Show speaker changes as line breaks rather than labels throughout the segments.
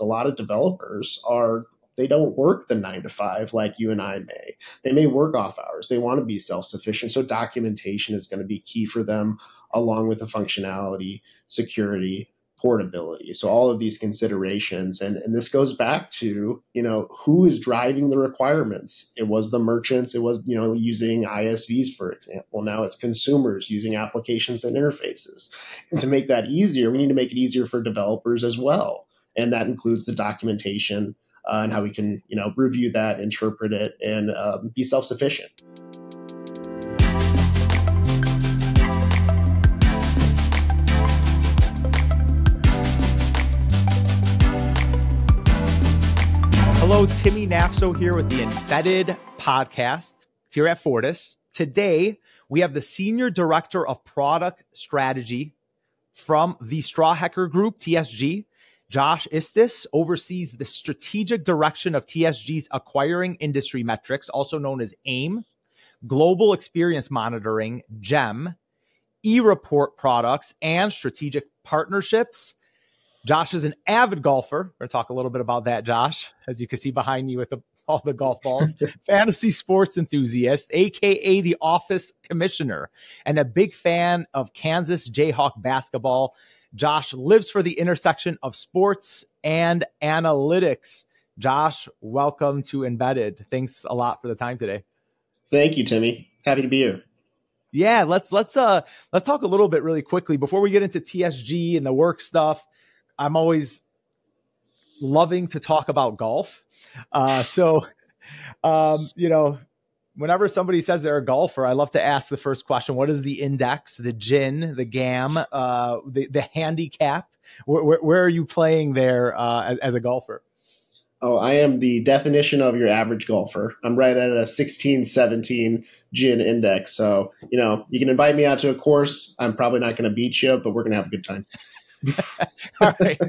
A lot of developers are they don't work the nine to five like you and I may. They may work off hours. They want to be self sufficient. So documentation is going to be key for them, along with the functionality, security, portability. So all of these considerations, and, and this goes back to, you know, who is driving the requirements? It was the merchants, it was, you know, using ISVs, for example. Now it's consumers using applications and interfaces. And to make that easier, we need to make it easier for developers as well. And that includes the documentation, uh, and how we can, you know, review that, interpret it, and um, be self-sufficient.
Hello, Timmy Napso here with the Embedded Podcast here at Fortis. Today, we have the Senior Director of Product Strategy from the Strawhecker Group, TSG, Josh Istas oversees the strategic direction of TSG's acquiring industry metrics, also known as AIM, global experience monitoring, GEM, e report products, and strategic partnerships. Josh is an avid golfer. We're going to talk a little bit about that, Josh, as you can see behind me with the, all the golf balls. Fantasy sports enthusiast, AKA the office commissioner, and a big fan of Kansas Jayhawk basketball Josh lives for the intersection of sports and analytics. Josh, welcome to Embedded. Thanks a lot for the time today.
Thank you, Timmy. Happy to be here.
Yeah, let's let's uh let's talk a little bit really quickly before we get into TSG and the work stuff. I'm always loving to talk about golf. Uh so um you know, whenever somebody says they're a golfer, I love to ask the first question: What is the index, the GHIN, the GAM, uh, the the handicap? Where, where, where are you playing there uh, as, as, a golfer?
Oh, I am the definition of your average golfer. I'm right at a 16, 17 GHIN index. So, you know, you can invite me out to a course. I'm probably not going to beat you, but we're going to have a good time.
All right.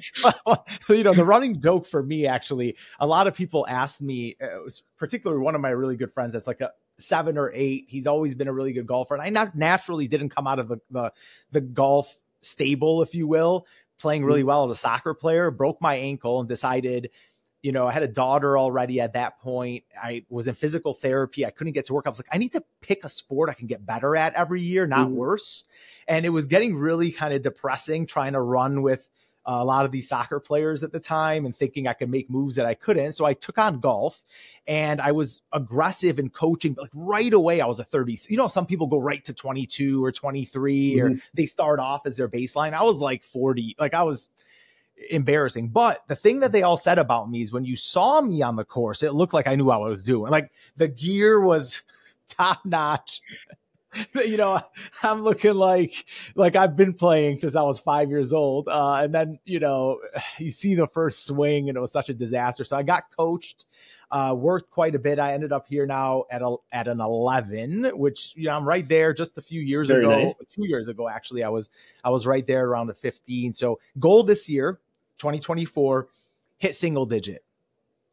Well, you know, the running joke for me, actually, a lot of people asked me, uh, it was particularly one of my really good friends that's like a seven or eight. He's always been a really good golfer. And I not naturally didn't come out of the, the, the golf stable, if you will, playing really mm-hmm. well as a soccer player, broke my ankle and decided, you know, I had a daughter already at that point. I was in physical therapy. I couldn't get to work. I was like, I need to pick a sport I can get better at every year, not mm-hmm. worse. And it was getting really kind of depressing trying to run with a lot of these soccer players at the time and thinking I could make moves that I couldn't. So I took on golf and I was aggressive in coaching, but like right away I was a 30. You know, some people go right to 22 or 23 mm-hmm. or they start off as their baseline. I was like 40. Like I was embarrassing. But the thing that they all said about me is when you saw me on the course, it looked like I knew what I was doing. Like the gear was top notch. you know, I'm looking like like I've been playing since I was five years old. Uh, and then you know, you see the first swing, and it was such a disaster. So I got coached, uh, worked quite a bit. I ended up here now at a at an 11, which you know I'm right there. Just a few years Very ago, nice. two years ago actually, I was I was right there around a 15. So goal this year, 2024, hit single digit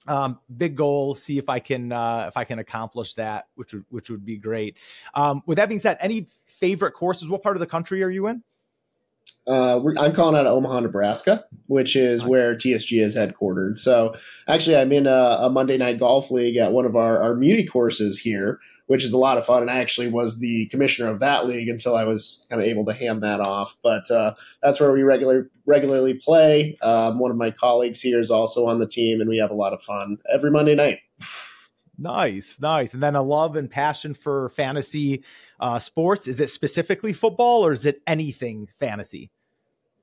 um, big goal. See if I can uh, if I can accomplish that, which would which would be great. Um, with that being said, any favorite courses? What part of the country are you in?
Uh, I'm calling out of Omaha, Nebraska, which is where TSG is headquartered. So actually, I'm in a, a Monday night golf league at one of our, our Muni courses here, which is a lot of fun. And I actually was the commissioner of that league until I was kind of able to hand that off. But uh, that's where we regular, regularly play. Um, one of my colleagues here is also on the team, and we have a lot of fun every Monday night.
Nice, nice. And then a love and passion for fantasy uh, sports. Is it specifically football or is it anything fantasy?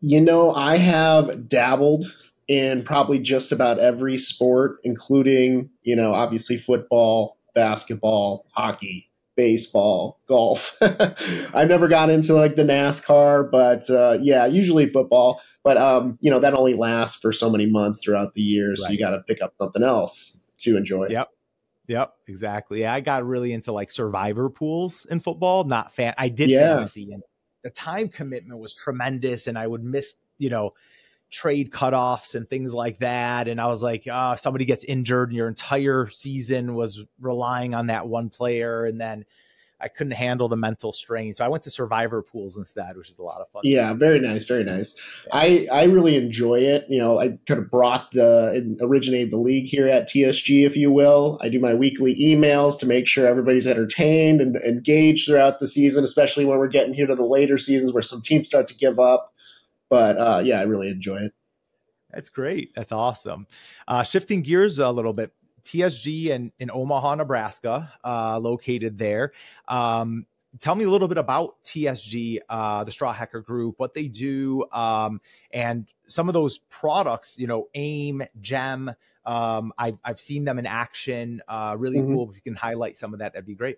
You know, I have dabbled in probably just about every sport, including, you know, obviously football, basketball, hockey, baseball, golf. I've never got into like the NASCAR, but uh, yeah, usually football. But um, you know that only lasts for so many months throughout the year, so right. you got to pick up something else to enjoy.
Yep. Yep, exactly. Yeah, I got really into like survivor pools in football, not fan. I did yeah. fantasy, and the time commitment was tremendous, and I would miss, you know, trade cutoffs and things like that. And I was like, oh, if somebody gets injured and your entire season was relying on that one player. And then I couldn't handle the mental strain. So I went to survivor pools instead, which is a lot of fun.
Yeah, very nice, very nice. Yeah. I I really enjoy it. You know, I kind of brought the originated the league here at TSG, if you will. I do my weekly emails to make sure everybody's entertained and engaged throughout the season, especially when we're getting here to the later seasons where some teams start to give up. But uh, yeah, I really enjoy it.
That's great. That's awesome. Uh, shifting gears a little bit, TSG in, in Omaha, Nebraska, uh, located there. Um, tell me a little bit about TSG, uh, the Strawhecker Group, what they do, um, and some of those products. You know, AIM, Gem. Um, I've I've seen them in action. Uh, really mm-hmm. cool. If you can highlight some of that, that'd be great.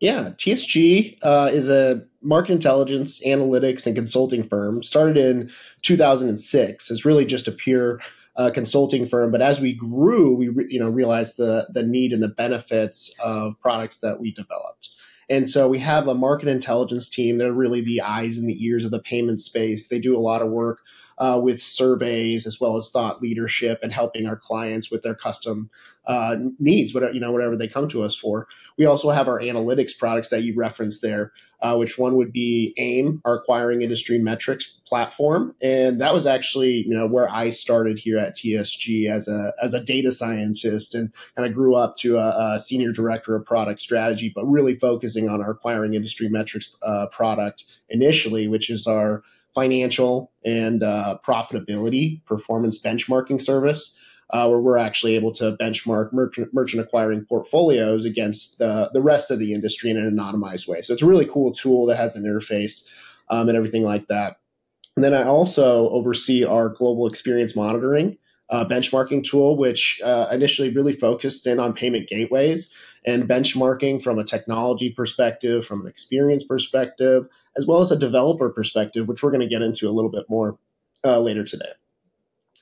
Yeah, TSG uh, is a market intelligence, analytics, and consulting firm. Started in 2006. It's really just a pure uh, consulting firm. But as we grew, we re- you know realized the the need and the benefits of products that we developed. And so we have a market intelligence team. They're really the eyes and the ears of the payment space. They do a lot of work uh, with surveys as well as thought leadership and helping our clients with their custom uh, needs, whatever you know, whatever they come to us for. We also have our analytics products that you referenced there, uh, which one would be AIM, our acquiring industry metrics platform, and that was actually you know where I started here at TSG as a as a data scientist and kind of grew up to a, a senior director of product strategy, but really focusing on our acquiring industry metrics uh, product initially, which is our financial and uh, profitability performance benchmarking service uh, where we're actually able to benchmark merchant, merchant acquiring portfolios against the, the rest of the industry in an anonymized way. So it's a really cool tool that has an interface um, and everything like that. And then I also oversee our global experience monitoring uh, benchmarking tool, which uh, initially really focused in on payment gateways and benchmarking from a technology perspective, from an experience perspective, as well as a developer perspective, which we're going to get into a little bit more uh, later today.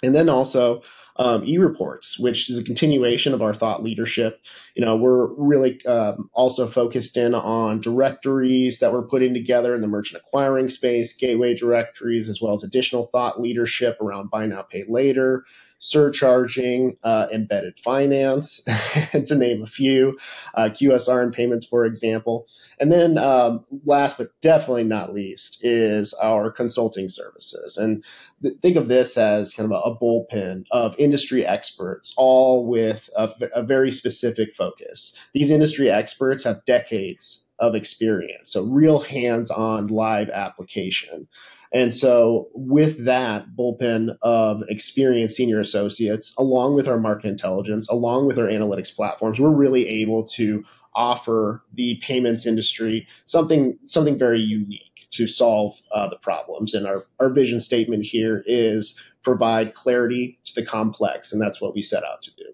And then also um, e-reports, which is a continuation of our thought leadership. You know, we're really um, also focused in on directories that we're putting together in the merchant acquiring space, gateway directories, as well as additional thought leadership around buy now, pay later, surcharging, uh, embedded finance, to name a few, uh, QSR and payments, for example. And then um, last but definitely not least is our consulting services. And th- think of this as kind of a, a bullpen of industry experts, all with a, a very specific focus. These industry experts have decades of experience, so real hands on live application. And so, with that bullpen of experienced senior associates, along with our market intelligence, along with our analytics platforms, we're really able to offer the payments industry something something very unique to solve uh, the problems. And our, our vision statement here is provide clarity to the complex, and that's what we set out to do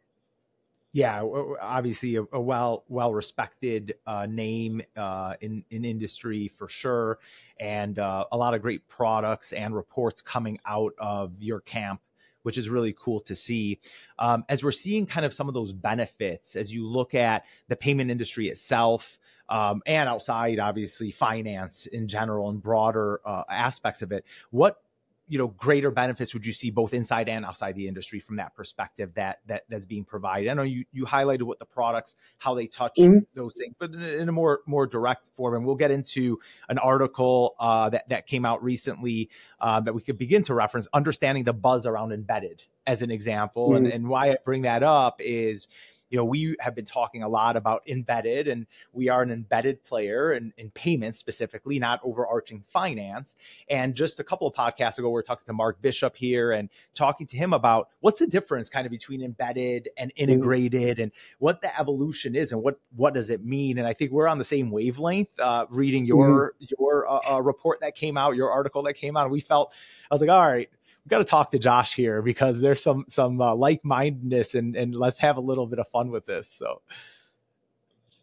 yeah, obviously a, a well well respected uh, name uh, in in industry for sure, and uh, a lot of great products and reports coming out of your camp, which is really cool to see. Um, as we're seeing kind of some of those benefits as you look at the payment industry itself. Um, and outside, obviously, finance in general and broader uh, aspects of it. What you know greater benefits would you see both inside and outside the industry from that perspective that that that's being provided i know you you highlighted what the products how they touch mm-hmm. those things but in, in, a more more direct form and we'll get into an article uh, that that came out recently uh, that we could begin to reference understanding the buzz around embedded as an example mm-hmm. and and why i bring that up is you know, we have been talking a lot about embedded, and we are an embedded player in, in payments specifically, not overarching finance. And just a couple of podcasts ago, we are talking to Mark Bishop here and talking to him about what's the difference kind of between embedded and mm-hmm. integrated and what the evolution is and what what does it mean. And I think we're on the same wavelength. Uh, reading your mm-hmm. your uh, uh, report that came out, your article that came out, we felt I was like, all right, got to talk to Josh here because there's some some uh, like mindedness and and let's have a little bit of fun with this. So.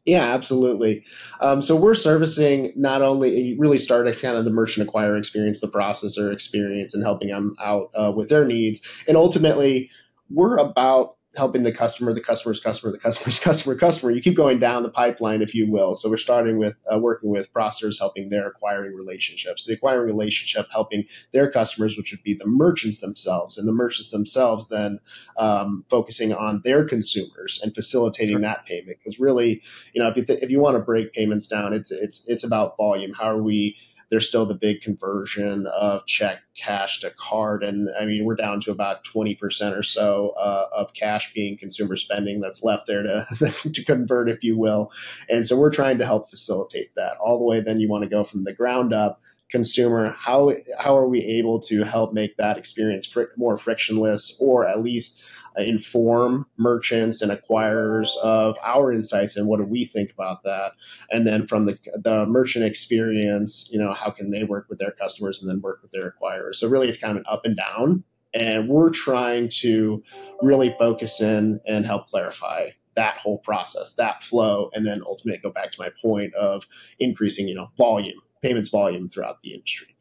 Yeah, absolutely. Um, so we're servicing not only really start at kind of the merchant acquirer experience, the processor experience, and helping them out uh, with their needs, and ultimately we're about helping the customer, the customer's customer, the customer's customer, customer. You keep going down the pipeline, if you will. So we're starting with uh, working with processors, helping their acquiring relationships, the acquiring relationship helping their customers, which would be the merchants themselves, and the merchants themselves then um, focusing on their consumers and facilitating sure. that payment. Because really, you know, if you th- if you want to break payments down, it's it's it's about volume. How are we there's still the big conversion of check cash to card. And I mean, we're down to about 20% or so uh, of cash being consumer spending that's left there to, to convert, if you will. And so we're trying to help facilitate that all the way. Then you want to go from the ground up consumer how how are we able to help make that experience fr- more frictionless or at least Uh, inform merchants and acquirers of our insights and what do we think about that. And then from the, the merchant experience you know how can they work with their customers and then work with their acquirers. So really it's kind of an up and down. And we're trying to really focus in and help clarify that whole process that flow and then ultimately go back to my point of increasing you know volume payments volume throughout the industry.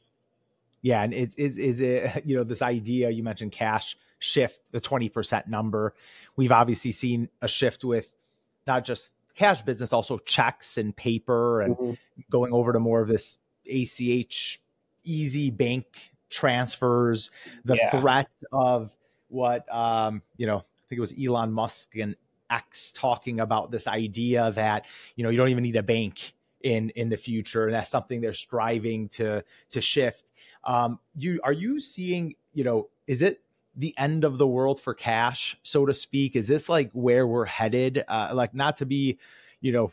Yeah and it's is, is it you know this idea you mentioned cash shift, the 20% number. We've obviously seen a shift with not just cash business, also checks and paper and mm-hmm. going over to more of this ACH easy bank transfers, the yeah. threat of what, um, you know, I think it was Elon Musk and X talking about this idea that, you know, you don't even need a bank in in the future and that's something they're striving to to shift um you are you seeing you know is it the end of the world for cash, so to speak? Is this like where we're headed? Uh, like not to be, you know,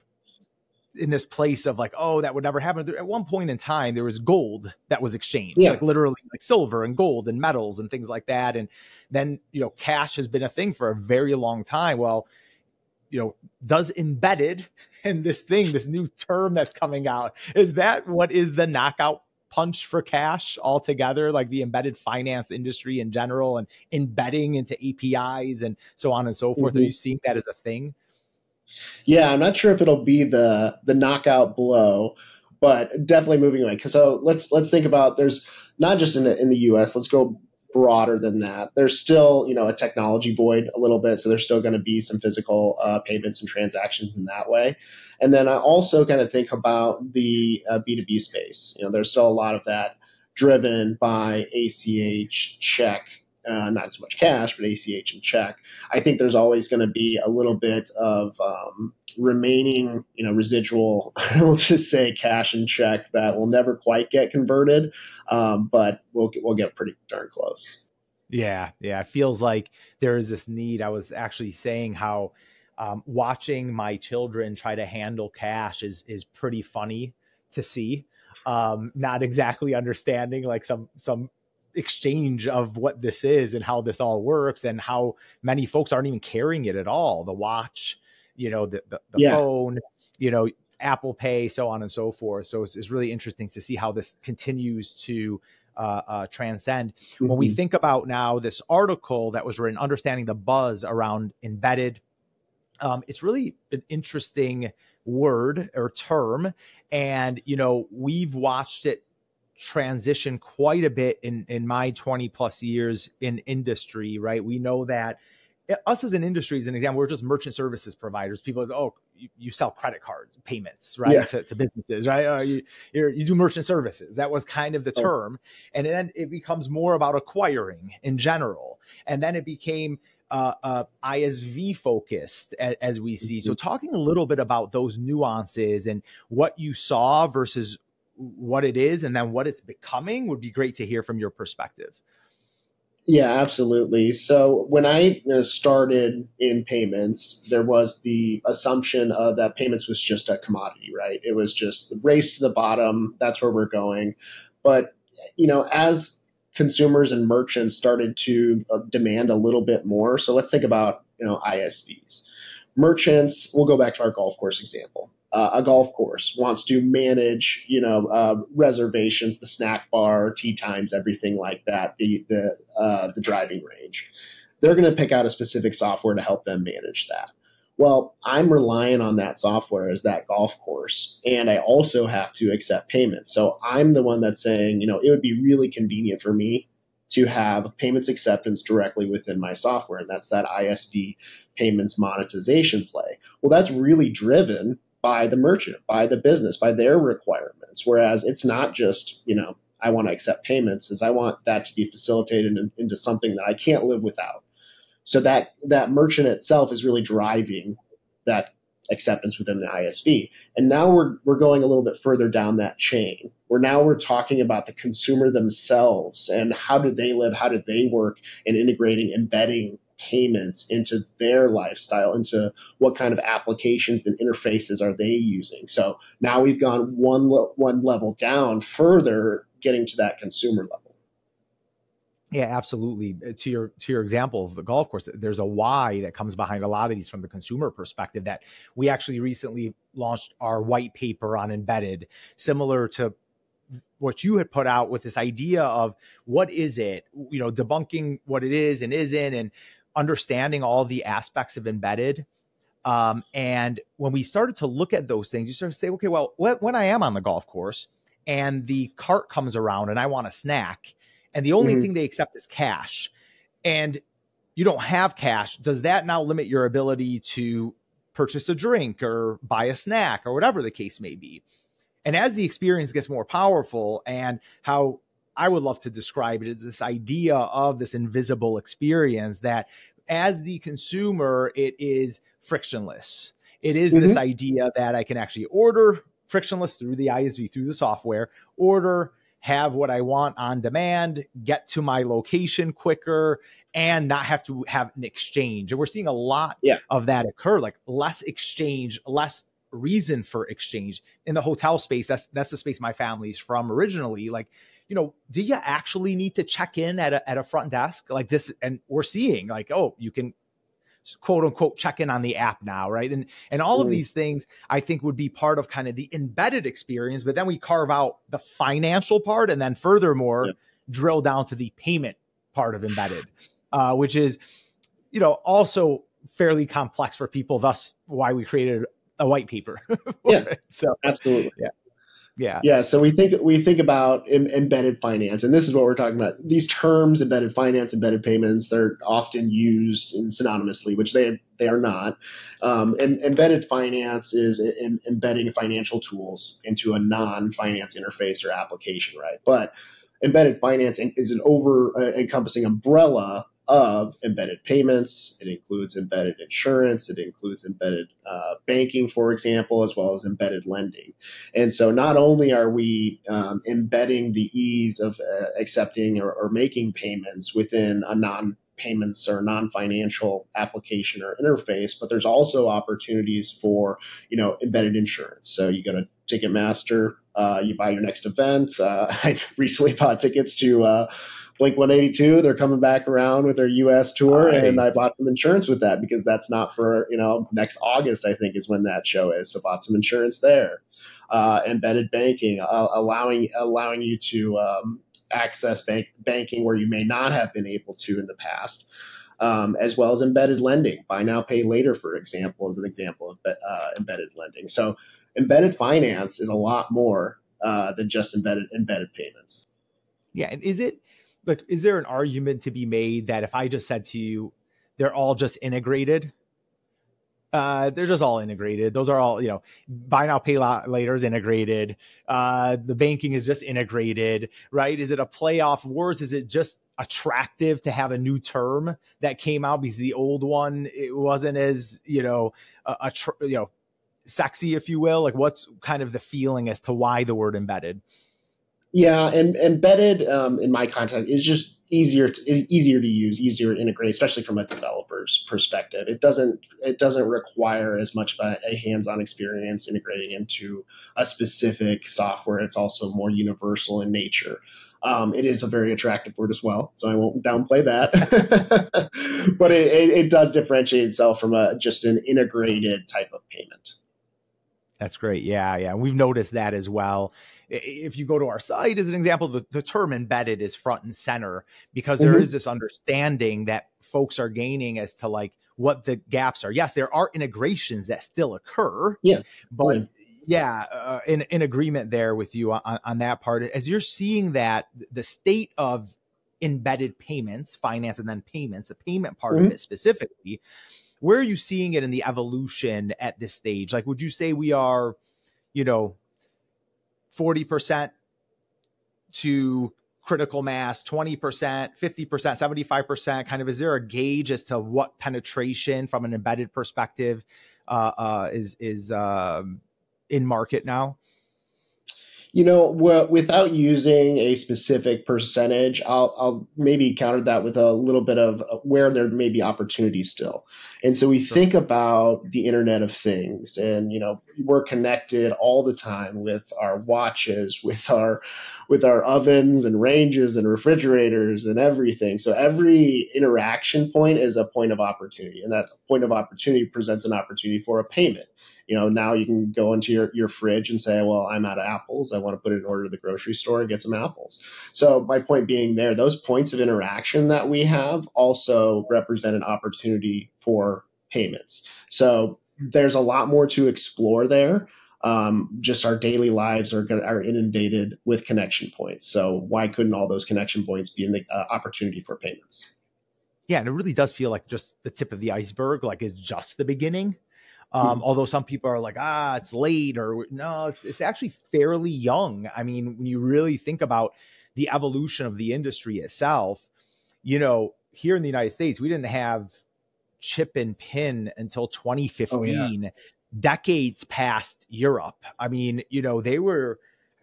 in this place of like, oh, that would never happen. At one point in time, there was gold that was exchanged, yeah. like literally like silver and gold and metals and things like that. And then, you know, cash has been a thing for a very long time. Well, you know, does embedded and this thing, this new term that's coming out, is that what is the knockout punch for cash altogether, like the embedded finance industry in general and embedding into APIs and so on and so forth? Mm-hmm. Are you seeing that as a thing?
Yeah, I'm not sure if it'll be the the knockout blow, but definitely moving away. Because so let's let's think about there's not just in the in the U.S. Let's go broader than that. There's still, you know, a technology void a little bit, so there's still going to be some physical uh, payments and transactions in that way. And then I also kind of think about the uh, B2B space. You know, there's still a lot of that driven by ACH, check, uh, not so much cash, but ACH and check. I think there's always going to be a little bit of um, remaining, you know, residual, we'll just say cash and check that will never quite get converted, um, but we'll we'll get pretty darn close.
Yeah, yeah, it feels like there is this need. I was actually saying how um, watching my children try to handle cash is is pretty funny to see. Um, not exactly understanding like some some exchange of what this is and how this all works and how many folks aren't even carrying it at all. The watch, you know, the the, the yeah. phone, you know, Apple Pay, so on and so forth. So it's, it's really interesting to see how this continues to uh, uh, transcend. Mm-hmm. When we mm-hmm. think about now this article that was written, understanding the buzz around embedded um, it's really an interesting word or term. And, you know, we've watched it transition quite a bit in, in my 20 plus years in industry, right? We know that eh, us as an industry, as an example, we're just merchant services providers. People, oh, you, you sell credit cards payments, right, yeah. to, to, businesses, right? Uh, you you do merchant services. That was kind of the oh. term, and then it becomes more about acquiring in general, and then it became uh, uh, ISV focused as, as we see. So, mm-hmm. talking a little bit about those nuances and what you saw versus what it is, and then what it's becoming would be great to hear from your perspective.
Yeah, absolutely. So when I started in payments, there was the assumption of that payments was just a commodity, right? It was just the race to the bottom. That's where we're going. But you know, as consumers and merchants started to uh, demand a little bit more. So let's think about you know ISVs. Merchants, we'll go back to our golf course example. Uh, a golf course wants to manage, you know, uh, reservations, the snack bar, tee times, everything like that, the the uh, the driving range. They're going to pick out a specific software to help them manage that. Well, I'm relying on that software as that golf course, and I also have to accept payments. So I'm the one that's saying, you know, it would be really convenient for me to have payments acceptance directly within my software. And that's that ISV payments monetization play. Well, that's really driven by the merchant, by the business, by their requirements. Whereas it's not just, you know, I want to accept payments, is I want that to be facilitated in, into something that I can't live without. So that that merchant itself is really driving that acceptance within the ISV. And now we're we're going a little bit further down that chain. Where now we're talking about the consumer themselves and how do they live, how do they work, and integrating, embedding payments into their lifestyle, into what kind of applications and interfaces are they using. So now we've gone one one level down further, getting to that consumer level.
Yeah, absolutely. Uh, to your to your example of the golf course, there's a why that comes behind a lot of these from the consumer perspective. That we actually recently launched our white paper on embedded, similar to what you had put out with this idea of what is it, you know, debunking what it is and isn't, and understanding all the aspects of embedded. Um, and when we started to look at those things, you start to say, okay, well, when I am on the golf course and the cart comes around and I want a snack and the only mm-hmm. thing they accept is cash and you don't have cash does that now limit your ability to purchase a drink or buy a snack or whatever the case may be and as the experience gets more powerful and how i would love to describe it is this idea of this invisible experience that as the consumer it is frictionless it is mm-hmm. this idea that i can actually order frictionless through the isv through the software order have what I want on demand, get to my location quicker, and not have to have an exchange. And we're seeing a lot yeah. of that occur, like less exchange, less reason for exchange in the hotel space. That's that's the space my family's from originally. Like, you know, do you actually need to check in at a at a front desk like this? And we're seeing like, oh, you can quote unquote check in on the app now, right? And and all of these things I think would be part of kind of the embedded experience, but then we carve out the financial part and then furthermore yeah. drill down to the payment part of embedded, uh, which is you know also fairly complex for people. Thus, why we created a white paper.
yeah. So absolutely.
Yeah. Yeah.
Yeah. So we think we think about embedded finance, and this is what we're talking about. These terms, embedded finance, embedded payments, they're often used synonymously, which they they are not. Um, and embedded finance is in, embedding financial tools into a non-finance interface or application, right? But embedded finance is an over uh, encompassing umbrella of embedded payments. It includes embedded insurance. It includes embedded uh, banking, for example, as well as embedded lending. And so not only are we um, embedding the ease of uh, accepting or, or making payments within a non payments or non-financial application or interface, but there's also opportunities for you know embedded insurance. So you go to Ticketmaster, uh, you buy your next event. Uh, I recently bought tickets to uh, Blink 182, they're coming back around with their U.S. tour, and I bought some insurance with that because that's not for you know next August. I think is when that show is. So bought some insurance there. Uh, embedded banking, uh, allowing allowing you to um, access bank, banking where you may not have been able to in the past. Um, as well as embedded lending. Buy now, pay later, for example, is an example of uh, embedded lending. So, embedded finance is a lot more uh, than just embedded embedded payments.
Yeah, and is it like is there an argument to be made that if I just said to you, they're all just integrated? Uh, they're just all integrated. Those are all, you know, buy now, pay later is integrated. Uh, the banking is just integrated, right? Is it a play off words? Is it just attractive to have a new term that came out because the old one it wasn't as you know a, a tr- you know sexy if you will like what's kind of the feeling as to why the word embedded
yeah, and embedded um, in my content is just easier to, is easier to use, easier to integrate, especially from a developer's perspective. It doesn't it doesn't require as much of a, a hands-on experience integrating into a specific software. It's also more universal in nature. Um, it is a very attractive word as well, so I won't downplay that. but it, it, it, does differentiate itself from a just an integrated type of payment.
That's great. Yeah, yeah. We've noticed that as well. If you go to our site as an example, the, the term embedded is front and center because mm-hmm. there is this understanding that folks are gaining as to like what the gaps are. Yes, there are integrations that still occur.
Yeah.
But yeah, uh, in, in agreement there with you on, on that part. As you're seeing that the state of embedded payments, finance, and then payments, the payment part mm-hmm. of it specifically. Where are you seeing it in the evolution at this stage? Like, would you say we are, you know, 40% to critical mass 20% 50% 75% kind of is there a gauge as to what penetration from an embedded perspective uh, uh, is is um, in market now
you know, without using a specific percentage, I'll, I'll maybe counter that with a little bit of uh, where there may be opportunity still. And so we sure. think about the Internet of Things, and you know, we're connected all the time with our watches, with our with our ovens and ranges and refrigerators and everything. So every interaction point is a point of opportunity, and that point of opportunity presents an opportunity for a payment you know, now you can go into your, your fridge and say, well, I'm out of apples. I want to put an order to the grocery store and get some apples. So my point being there, those points of interaction that we have also represent an opportunity for payments. So there's a lot more to explore there. Um, just our daily lives are are inundated with connection points. So why couldn't all those connection points be an uh, opportunity for payments?
Yeah, and it really does feel like just the tip of the iceberg. Like it's just the beginning. Um, hmm. Although some people are like, ah, it's late, or no, it's it's actually fairly young. I mean, when you really think about the evolution of the industry itself, you know, here in the United States, we didn't have chip and pin until 2015. Oh, yeah. Decades past Europe. I mean, you know, they were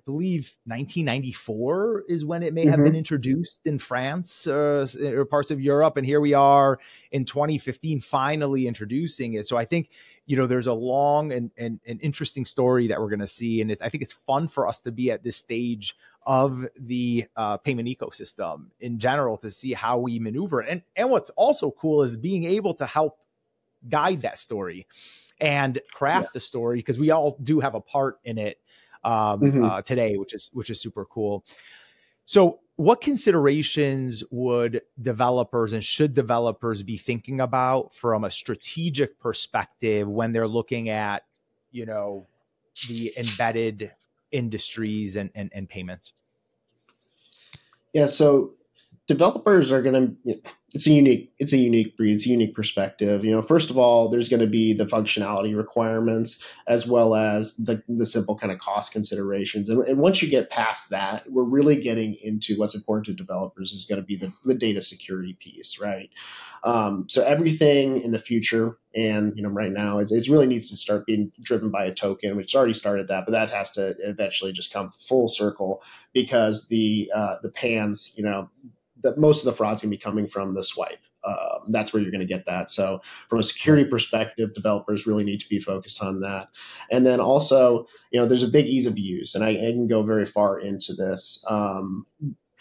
believe 1994 is when it may mm-hmm. have been mm-hmm. introduced in France uh, or parts of Europe. And here we are in 2015, finally introducing it. So I think, you know, there's a long and, and, and interesting story that we're going to see. And it, I think it's fun for us to be at this stage of the uh, payment ecosystem in general to see how we maneuver. And, and what's also cool is being able to help guide that story and craft yeah. the story because we all do have a part in it um, mm-hmm. uh, today, which is which is super cool. So, what considerations would developers and should developers be thinking about from a strategic perspective when they're looking at, you know, the embedded industries and, and, and payments?
Yeah, so developers are going to it's a unique it's a unique breed it's a unique perspective. You know first of all there's going to be the functionality requirements as well as the, the simple kind of cost considerations. And, and once you get past that we're really getting into what's important to developers is going to be the, the data security piece right? Um, so everything in the future and you know right now is it really needs to start being driven by a token which already started that but that has to eventually just come full circle because the uh, the PANs you know that most of the fraud's going to be coming from the swipe. Uh, that's where you're going to get that. So, from a security perspective, developers really need to be focused on that. And then also, you know, there's a big ease of use, and I, I can go very far into this. Um,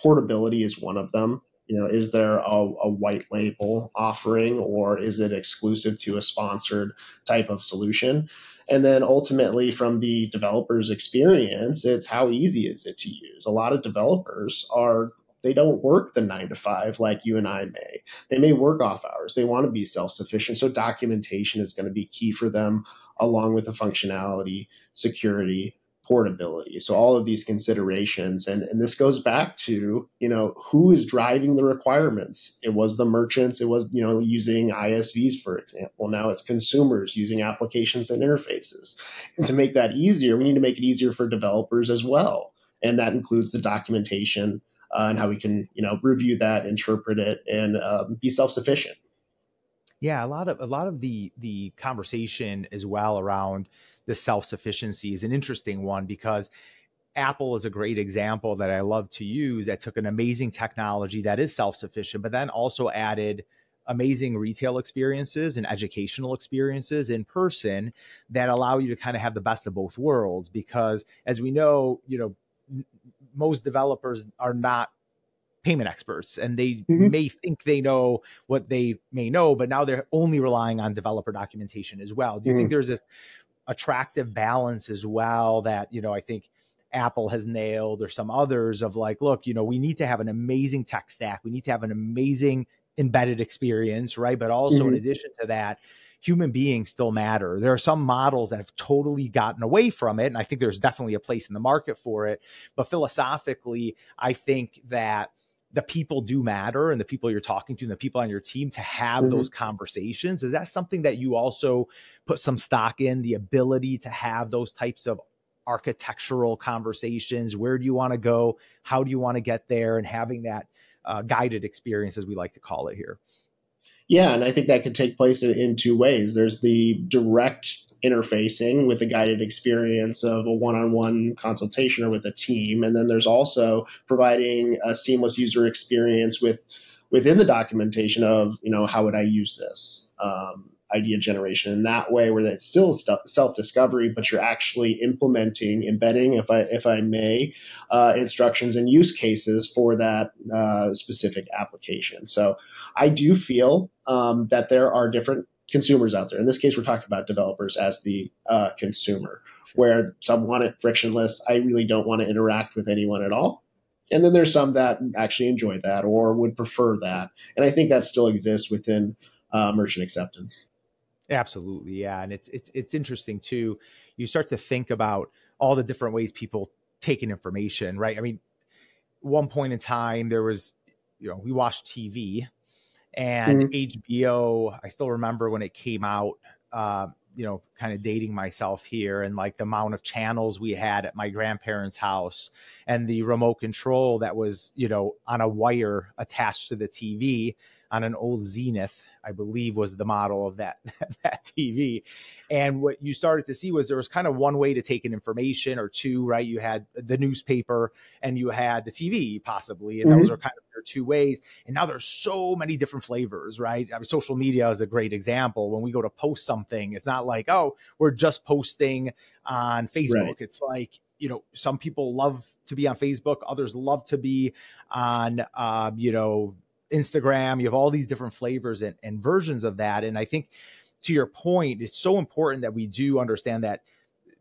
portability is one of them. You know, is there a, a white label offering, or is it exclusive to a sponsored type of solution? And then ultimately, from the developer's experience, it's how easy is it to use. A lot of developers are they don't work the nine to five like you and I may. They may work off hours. They want to be self sufficient. So documentation is going to be key for them, along with the functionality, security, portability. So all of these considerations, and, and this goes back to, you know, who is driving the requirements? It was the merchants, it was, you know, using ISVs, for example. Now it's consumers using applications and interfaces. And to make that easier, we need to make it easier for developers as well. And that includes the documentation, uh, and how we can you know review that, interpret it, and um, be self sufficient.
Yeah, a lot of a lot of the the conversation as well around the self sufficiency is an interesting one because Apple is a great example that I love to use that took an amazing technology that is self sufficient, but then also added amazing retail experiences and educational experiences in person that allow you to kind of have the best of both worlds because as we know you know most developers are not payment experts and they mm-hmm. may think they know what they may know, but now they're only relying on developer documentation as well. Do you mm-hmm. think there's this attractive balance as well that, you know, I think Apple has nailed or some others of like, look, you know, we need to have an amazing tech stack. We need to have an amazing embedded experience, right? But also mm-hmm. in addition to that, human beings still matter. There are some models that have totally gotten away from it. And I think there's definitely a place in the market for it. But philosophically, I think that the people do matter and the people you're talking to and the people on your team to have mm-hmm. those conversations. Is that something that you also put some stock in the ability to have those types of architectural conversations? Where do you want to go? How do you want to get there? And having that uh, guided experience, as we like to call it here.
Yeah, and I think that could take place in two ways. There's the direct interfacing with a guided experience of a one-on-one consultation or with a team, and then there's also providing a seamless user experience with within the documentation of you know how would I use this. Um, idea generation in that way where it's still self-discovery but you're actually implementing embedding if i if i may uh, instructions and use cases for that uh, specific application. So i do feel um, that there are different consumers out there. In this case we're talking about developers as the uh, consumer where some want it frictionless. I really don't want to interact with anyone at all. And then there's some that actually enjoy that or would prefer that. And i think that still exists within uh, merchant acceptance
Absolutely, yeah, and it's it's it's interesting too. You start to think about all the different ways people take in information, right? I mean, one point in time there was, you know, we watched TV, and mm-hmm. HBO. I still remember when it came out. Uh, you know, kind of dating myself here, and like the amount of channels we had at my grandparents' house, and the remote control that was, you know, on a wire attached to the TV on an old Zenith I believe was the model of that that TV. And what you started to see was there was kind of one way to take in information or two, right? You had the newspaper and you had the TV possibly, and mm-hmm. those are kind of your two ways. And now there's so many different flavors, right? I mean, social media is a great example. When we go to post something, it's not like, oh, we're just posting on Facebook. Right. It's like, you know, some people love to be on Facebook, others love to be on, um, you know, Instagram. You have all these different flavors and, and versions of that. And I think to your point, it's so important that we do understand that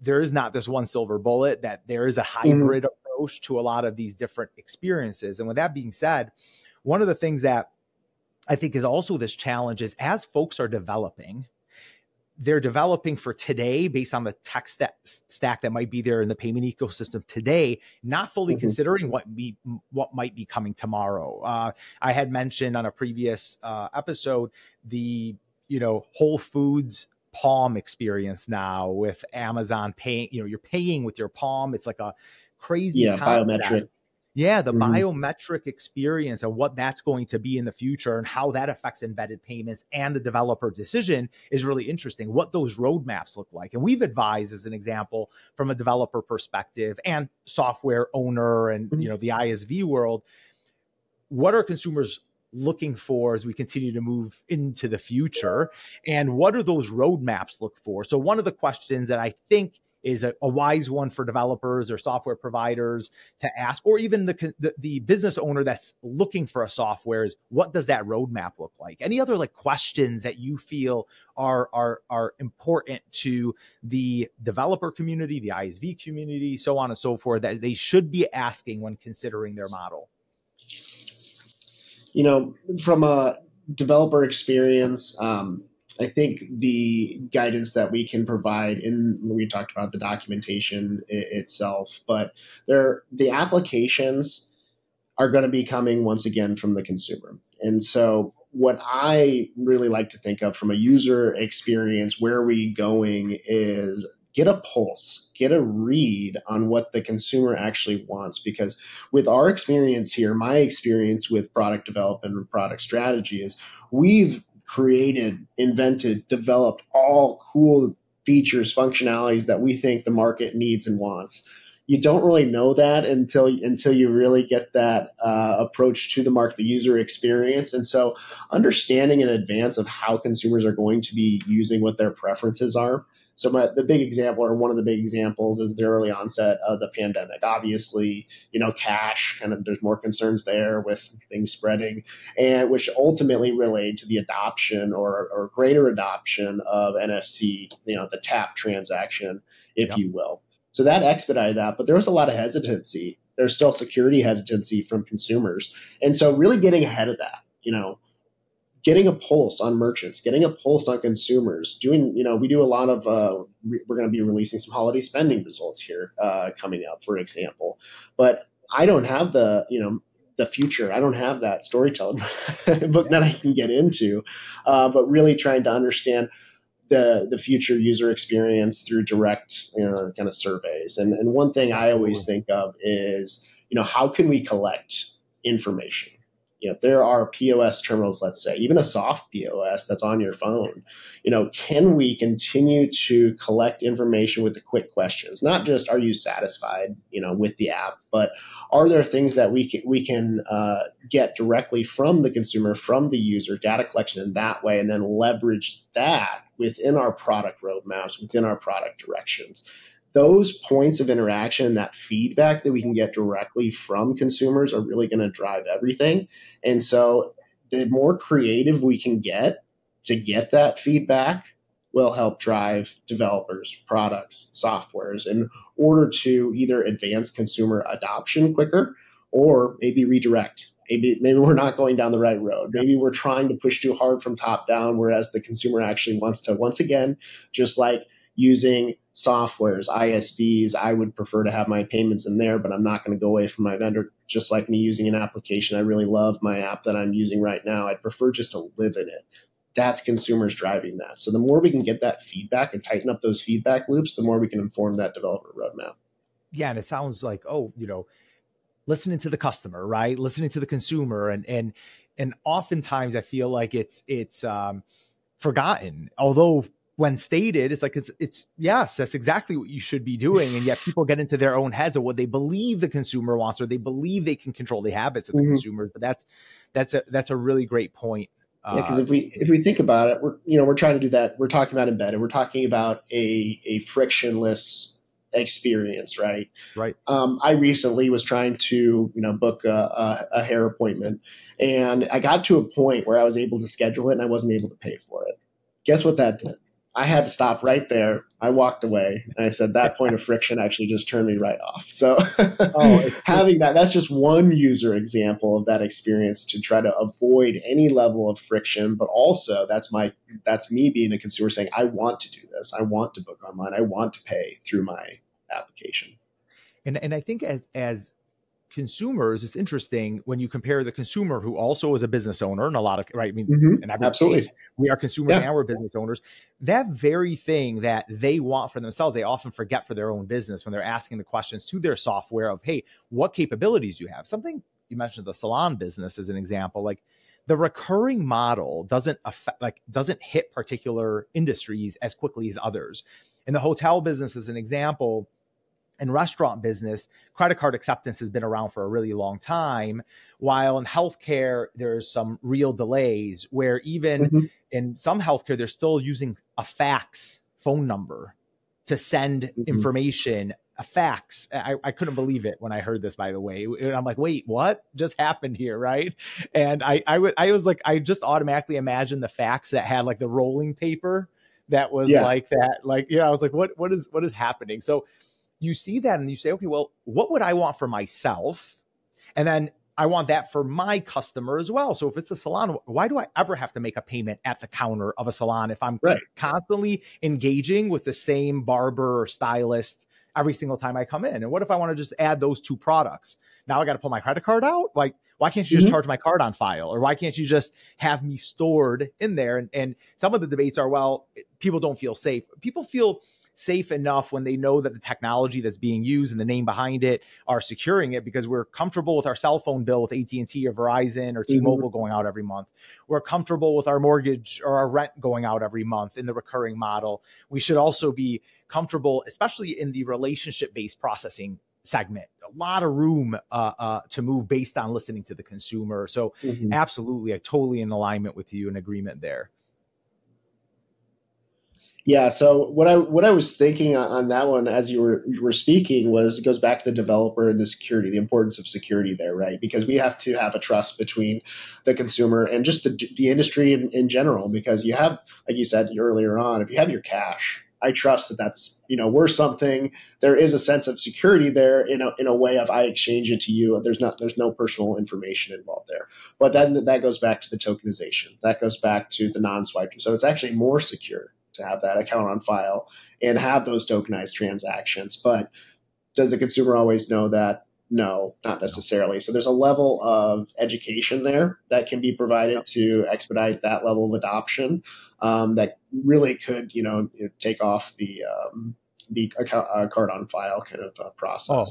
there is not this one silver bullet, that there is a mm-hmm. hybrid mm-hmm. approach to a lot of these different experiences. And with that being said, one of the things that I think is also this challenge is as folks are developing, they're developing for today based on the tech st- stack that might be there in the payment ecosystem today, not fully mm-hmm. considering what be what might be coming tomorrow. Uh, I had mentioned on a previous uh, episode the you know Whole Foods Palm experience now with Amazon paying. You know, you're paying with your palm. It's like a crazy
yeah biometric
yeah, the mm-hmm. biometric experience and what that's going to be in the future and how that affects embedded payments and the developer decision is really interesting. What those roadmaps look like. And we've advised as an example from a developer perspective and software owner and mm-hmm. you know the ISV world, what are consumers looking for as we continue to move into the future and what do those roadmaps look for so one of the questions that i think is a, a, wise one for developers or software providers to ask, or even the, the, the business owner that's looking for a software is what does that roadmap look like? Any other like questions that you feel are are are important to the developer community, the ISV community, so on and so forth that they should be asking when considering their model?
You know, from a developer experience, um, I think the guidance that we can provide in we talked about the documentation itself, but there the applications are going to be coming once again from the consumer. And so what I really like to think of from a user experience, where are we going is get a pulse, get a read on what the consumer actually wants. Because with our experience here, my experience with product development and product strategy is we've created, invented, developed all cool features, functionalities that we think the market needs and wants. You don't really know that until until you really get that uh, approach to the market, the user experience, and so understanding in advance of how consumers are going to be using what their preferences are so my, the big example, or one of the big examples, is the early onset of the pandemic. Obviously, you know, cash kind of there's more concerns there with things spreading, and which ultimately relate to the adoption or, or greater adoption of NFC, you know, the tap transaction, if yep. you will. So that expedited that, but there was a lot of hesitancy. There's still security hesitancy from consumers, and so really getting ahead of that, you know, getting a pulse on merchants, getting a pulse on consumers, doing, you know, we do a lot of, uh, we're going to be releasing some holiday spending results here uh, coming up, for example. But I don't have the, you know, the future. I don't have that storytelling book that I can get into, uh, but really trying to understand the the future user experience through direct you know kind of surveys. And and one thing I always think of is you know how can we collect information you know, there are POS terminals, let's say, even a soft POS that's on your phone, you know, can we continue to collect information with the quick questions? Not just are you satisfied, you know, with the app, but are there things that we can we can uh, get directly from the consumer, from the user, data collection in that way, and then leverage that within our product roadmaps, within our product directions those points of interaction, that feedback that we can get directly from consumers are really going to drive everything. And so the more creative we can get to get that feedback will help drive developers, products, softwares in order to either advance consumer adoption quicker or maybe redirect. Maybe, maybe we're not going down the right road. Maybe we're trying to push too hard from top down, whereas the consumer actually wants to, once again, just like using softwares, ISVs. I would prefer to have my payments in there, but I'm not going to go away from my vendor. Just like me using an application, I really love my app that I'm using right now. I'd prefer just to live in it. That's consumers driving that. So the more we can get that feedback and tighten up those feedback loops, the more we can inform that developer roadmap.
Yeah, and it sounds like oh, you know, listening to the customer, right? Listening to the consumer, and and and oftentimes I feel like it's it's um, forgotten. Although when stated, it's like it's it's yes, that's exactly what you should be doing, and yet people get into their own heads of what they believe the consumer wants, or they believe they can control the habits of the mm-hmm. consumers. But that's that's a that's a really great point.
Yeah, because if we if we think about it, we're you know we're trying to do that. We're talking about embedded. We're talking about a a frictionless experience, right?
Right.
Um, I recently was trying to you know book a, a, a hair appointment, and I got to a point where I was able to schedule it, and I wasn't able to pay for it. Guess what that did? I had to stop right there. I walked away and I said that point of friction actually just turned me right off. So oh, having that, that's just one user example of that experience to try to avoid any level of friction. But also that's my, that's me being a consumer saying, I want to do this. I want to book online. I want to pay through my application.
And, and I think as, as consumers, it's interesting when you compare the consumer who also is a business owner and a lot of right. I mean,
mm-hmm. in every Absolutely. case,
we are consumers yeah. and we're business owners. That very thing that they want for themselves, they often forget for their own business when they're asking the questions to their software of, "Hey, what capabilities do you have?" Something you mentioned the salon business as an example, like the recurring model doesn't affect like doesn't hit particular industries as quickly as others. In the hotel business, as an example in restaurant business, credit card acceptance has been around for a really long time. While in healthcare, there's some real delays where even mm-hmm. in some healthcare, they're still using a fax phone number to send mm-hmm. information. A fax. I, I couldn't believe it when I heard this, by the way. And I'm like, wait, what just happened here? Right. And I, I, w- I was like, I just automatically imagined the fax that had like the rolling paper that was yeah. like that. Like, yeah, I was like, what, what is, what is happening? So, you see that and you say, okay, well, what would I want for myself? And then I want that for my customer as well. So if it's a salon, why do I ever have to make a payment at the counter of a salon if I'm right. constantly engaging with the same barber or stylist every single time I come in? And what if I want to just add those two products? Now I got to pull my credit card out? Like, why can't you just mm-hmm. charge my card on file? Or why can't you just have me stored in there? And, and some of the debates are, well, people don't feel safe. People feel safe enough when they know that the technology that's being used and the name behind it are securing it because we're comfortable with our cell phone bill with AT&T or Verizon or mm-hmm. T-Mobile mm-hmm. going out every month. We're comfortable with our mortgage or our rent going out every month in the recurring model. We should also be comfortable, especially in the relationship-based processing segment. A lot of room uh, uh, to move based on listening to the consumer. So, mm-hmm. absolutely, I totally in alignment with you in agreement there.
Yeah. So what I what I was thinking on that one as you were you were speaking was it goes back to the developer and the security, the importance of security there, right? Because we have to have a trust between the consumer and just the the industry in, in general. Because you have, like you said earlier on, if you have your cash, I trust that that's you know worth something. There is a sense of security there in a in a way of I exchange it to you. There's not there's no personal information involved there. But then that goes back to the tokenization. That goes back to the non-swiping. So it's actually more secure to have that account on file and have those tokenized transactions. But does the consumer always know that no, not necessarily. So there's a level of education there that can be provided to expedite that level of adoption um, that really could, you know, take off the um, the account, uh, card on file kind of uh, process.
Oh,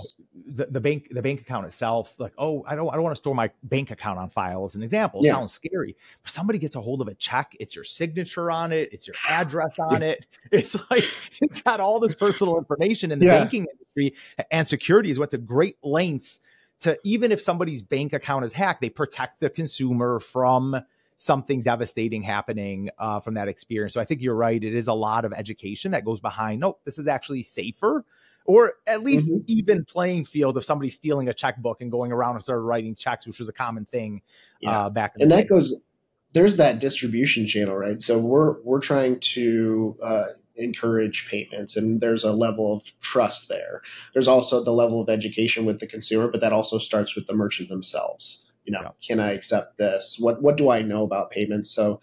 the, the bank the bank account itself, like oh, I don't I don't want to store my bank account on file as an example. Yeah. sounds scary. But somebody gets a hold of a check, it's your signature on it, it's your address on yeah. it. It's like it's got all this personal information in the yeah. banking industry, and security is what's a great lengths to even if somebody's bank account is hacked, they protect the consumer from something devastating happening uh, from that experience. So I think you're right. It is a lot of education that goes behind. No, this is actually safer, or at least mm-hmm. even playing field of somebody stealing a checkbook and going around and started writing checks, which was a common thing yeah. uh, back.
and that day. goes. There's that distribution channel, right? So we're we're trying to. Uh, encourage payments and there's a level of trust there there's also the level of education with the consumer but that also starts with the merchant themselves you know, yeah. can I accept this? What what do I know about payments? So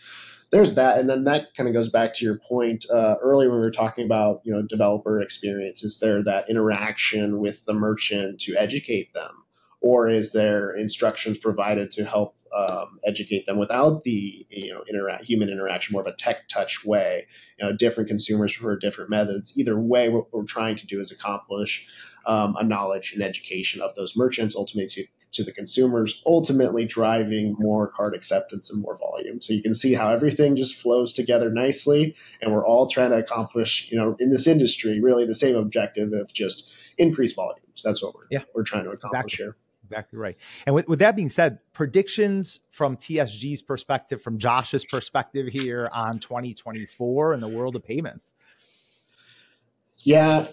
there's that, and then that kind of goes back to your point uh, earlier when we were talking about you know developer experience. Is there that interaction with the merchant to educate them, or is there instructions provided to help um, educate them without the you know intera- human interaction, more of a tech touch way? You know, different consumers prefer different methods. Either way, what we're trying to do is accomplish um, a knowledge and education of those merchants, ultimately to to the consumers, ultimately driving more card acceptance and more volume. So you can see how everything just flows together nicely, and we're all trying to accomplish, you know, in this industry, really the same objective of just increase volumes. That's what we're yeah. we're trying to accomplish
exactly.
here.
Exactly right. And with, with that being said, predictions from TSG's perspective, from Josh's perspective here on 2024 in the world of payments.
Yeah,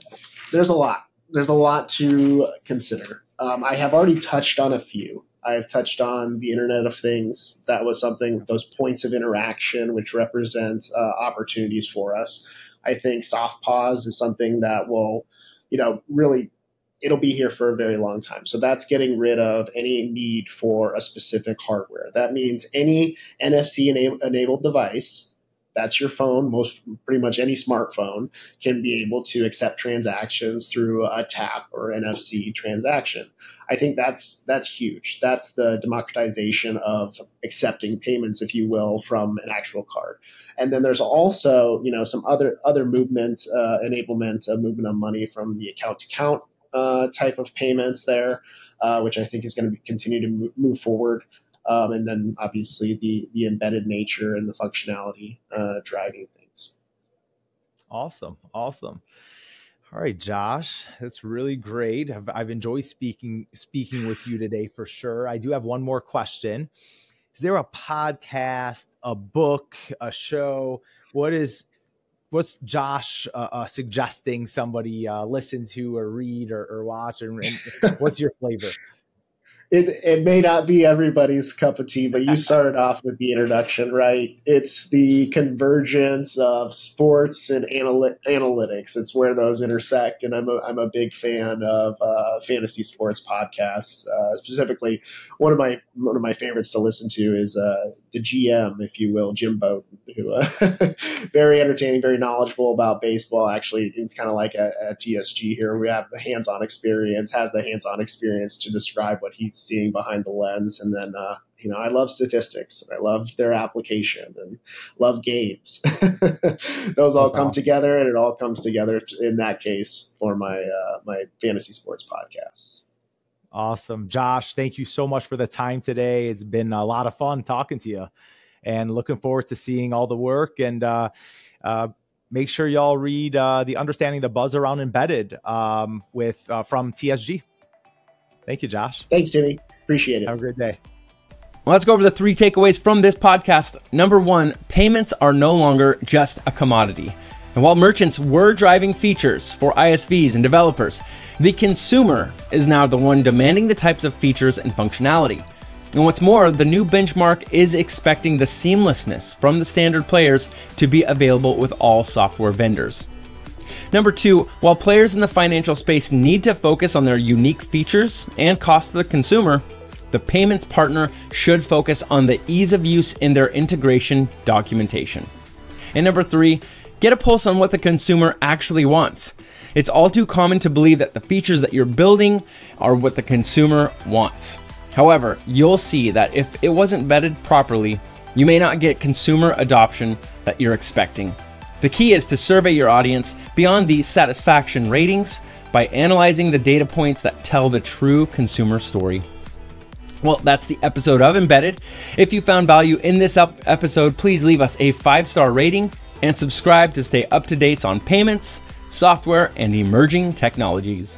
there's a lot. There's a lot to consider. Um, I have already touched on a few. I've touched on the Internet of Things. That was something, those points of interaction, which represent uh, opportunities for us. I think soft POS is something that will, you know, really, it'll be here for a very long time. So that's getting rid of any need for a specific hardware. That means any NFC enabled device that's your phone. Most pretty much any smartphone can be able to accept transactions through a tap or NFC transaction. I think that's that's huge. That's the democratization of accepting payments, if you will, from an actual card. And then there's also you know some other other movement uh, enablement, uh, movement of money from the account to account uh, type of payments there, uh, which I think is going to continue to move forward um, and then obviously the the embedded nature and the functionality uh, driving things.
Awesome, awesome. All right, Josh, that's really great. I've, I've enjoyed speaking speaking with you today for sure. I do have one more question. Is there a podcast, a book, a show? What is what's Josh uh, uh, suggesting somebody uh, listen to or read or, or watch? And, and what's your flavor?
It it may not be everybody's cup of tea, but you started off with the introduction, right? It's the convergence of sports and analy- analytics. It's where those intersect, and I'm a, I'm a big fan of uh, fantasy sports podcasts. Uh, specifically, one of my one of my favorites to listen to is uh, the GM, if you will, Jim Bowden, who uh, very entertaining, very knowledgeable about baseball. Actually, it's kind of like a, a TSG here. We have the hands-on experience, has the hands-on experience to describe what he's seeing behind the lens. And then, uh, you know, I love statistics. I love their application and love games. Those all come together, and it all comes together in that case for my uh, my fantasy sports podcasts.
Awesome, Josh. Thank you so much for the time today. It's been a lot of fun talking to you, and looking forward to seeing all the work. And uh, uh, make sure y'all read uh, the understanding the buzz around embedded um, with uh, from TSG. Thank you, Josh.
Thanks, Timmy. Appreciate it.
Have a great day.
Well, let's go over the three takeaways from this podcast. Number one, payments are no longer just a commodity. And while merchants were driving features for ISVs and developers, the consumer is now the one demanding the types of features and functionality. And what's more, the new benchmark is expecting the seamlessness from the standard players to be available with all software vendors. Number two, while players in the financial space need to focus on their unique features and cost for the consumer, the payments partner should focus on the ease of use in their integration documentation. And number three, get a pulse on what the consumer actually wants. It's all too common to believe that the features that you're building are what the consumer wants. However, you'll see that if it wasn't vetted properly, you may not get consumer adoption that you're expecting. The key is to survey your audience beyond the satisfaction ratings by analyzing the data points that tell the true consumer story. Well, that's the episode of Embedded. If you found value in this episode, please leave us a five star rating and subscribe to stay up to date on payments, software, and emerging technologies.